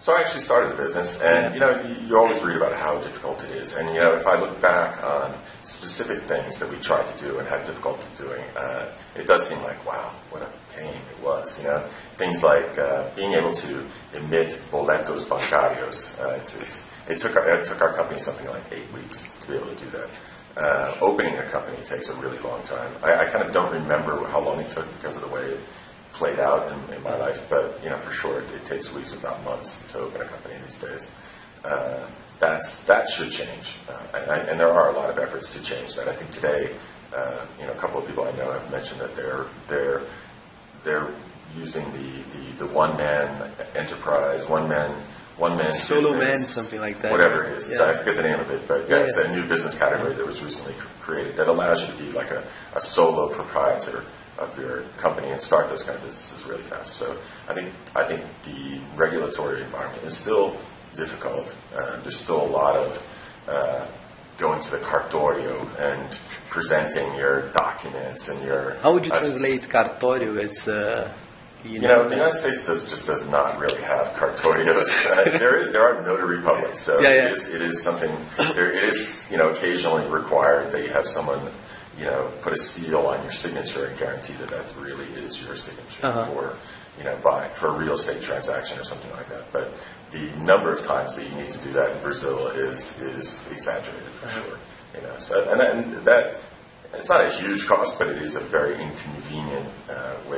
So I actually started the business, and you know, you, always read about how difficult it is. And you know, if I look back on specific things that we tried to do and had difficulty doing, uh, it does seem like wow, what a pain it was. You know, things like uh, being able to emit boletos bancarios. Uh, it's, it's, it took our, it took our company something like eight weeks to be able to do that. Uh, opening a company takes a really long time. I, I kind of don't remember how long it took because of the way it played out in, in my life, but you know, for sure, it, it, takes weeks, if not months, to open a company these days. Uh, that's that should change, uh, and, I, and, there are a lot of efforts to change that. I think today, uh, you know, a couple of people I know have mentioned that they're they're they're using the the, the one man enterprise, one man one man solo business, man, something like that. Whatever it is, yeah. I forget the name of it, but yeah, yeah, it's a new business category that was recently created that allows you to be like a, a solo proprietor of your company and start those kind of businesses really fast. So I think I think the regulatory environment is still difficult. Uh, there's still a lot of uh, going to the cartorio and presenting your documents and your. How would you translate cartorio? It's. Uh, you, you know, the United States does, just does not really have cartorios. uh, there, there are notary publics, so yeah, yeah. It, is, it is something. There, it is you know occasionally required that you have someone you know, put a seal on your signature and guarantee that that really is your signature uh-huh. for, you know, buying for a real estate transaction or something like that. But the number of times that you need to do that in Brazil is is exaggerated for uh-huh. sure. You know, so and that, and that it's not a huge cost, but it is a very inconvenient uh, way to do business.